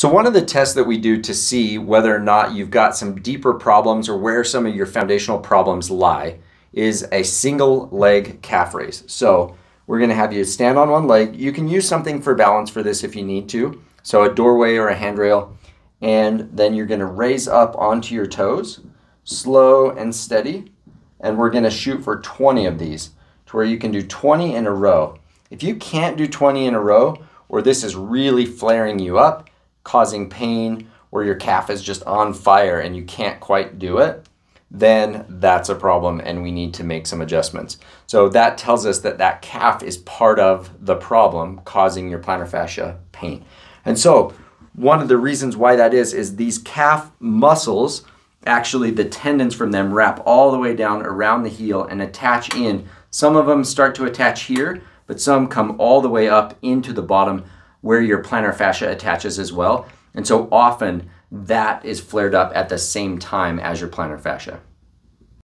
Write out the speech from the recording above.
So one of the tests that we do to see whether or not you've got some deeper problems or where some of your foundational problems lie is a single leg calf raise. So we're gonna have you stand on one leg. You can use something for balance for this if you need to. So a doorway or a handrail. And then you're gonna raise up onto your toes, slow and steady. And we're gonna shoot for 20 of these to where you can do 20 in a row. If you can't do 20 in a row, or this is really flaring you up, causing pain or your calf is just on fire and you can't quite do it, then that's a problem and we need to make some adjustments. So that tells us that that calf is part of the problem causing your plantar fascia pain. And so one of the reasons why that is is these calf muscles actually the tendons from them wrap all the way down around the heel and attach in. Some of them start to attach here, but some come all the way up into the bottom where your plantar fascia attaches as well. And so often that is flared up at the same time as your plantar fascia.